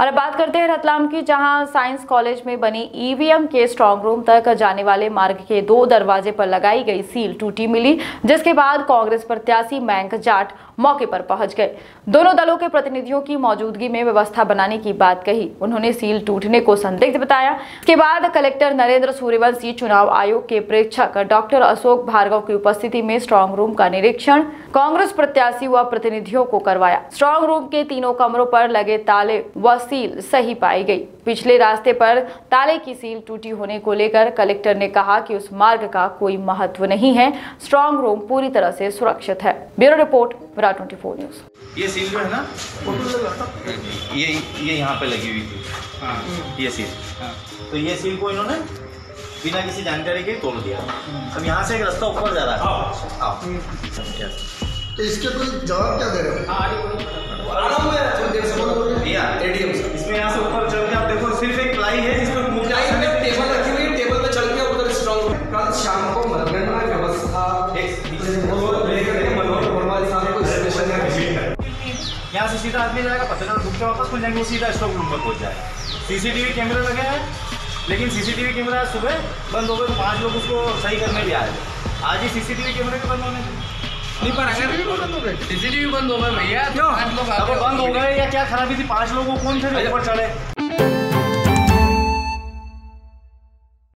और अब बात करते हैं रतलाम की, जहाँ साइंस कॉलेज में बनी ईवीएम के स्ट्रांग रूम तक जाने वाले मार्ग के दो दरवाजे पर लगाई गई सील टूटी मिली, जिसके बाद कांग्रेस प्रत्याशी मयंक जाट मौके पर पहुँच गए। दोनों दलों के प्रतिनिधियों की मौजूदगी में व्यवस्था बनाने की बात कही। उन्होंने सील टूटने को संदिग्ध बताया। इसके बाद कलेक्टर नरेंद्र सूर्यवंशी, चुनाव आयोग के प्रेक्षक डॉक्टर अशोक भार्गव की उपस्थिति में स्ट्रांग रूम का निरीक्षण कांग्रेस प्रत्याशी व प्रतिनिधियों को करवाया। स्ट्रांग रूम के तीनों कमरों पर लगे ताले व सील सही पाई गई। पिछले रास्ते पर ताले की सील टूटी होने को लेकर कलेक्टर ने कहा कि उस मार्ग का कोई महत्व नहीं है। स्ट्रांग रूम पूरी तरह से सुरक्षित है। Bureau report Virat twenty four news. ये सील जो है ना ये ये यहाँ पे लगी हुई थी। हाँ। ये सील। तो ये सील को इन्होंने बिना किसी जानकारी के तोड़ दिया। अब यहाँ से एक रास्ता ऊपर जा रहा है। तो इसके कोई जवाब क्या दे रहे हो? यहाँ से सीधा आदमी जाएगा पत्थर रुक के वापस खुल जाएँगे वो सीधा स्टॉक रूम में पहुँच जाएगा। सीसीटीवी कैमरे लगे हैं लेकिन सीसीटीवी कैमरा सुबह बंद हो गए तो पाँच लोग उसको सही करने भी आए। थे आज ही सीसीटीवी कैमरे के बंद होने थे नहीं पर अगर सीसीटीवी बंद हो गए। भैया क्यों? वो बंद हो गए या क्या खराबी थी? पाँच लोगों को कौन थे चढ़े।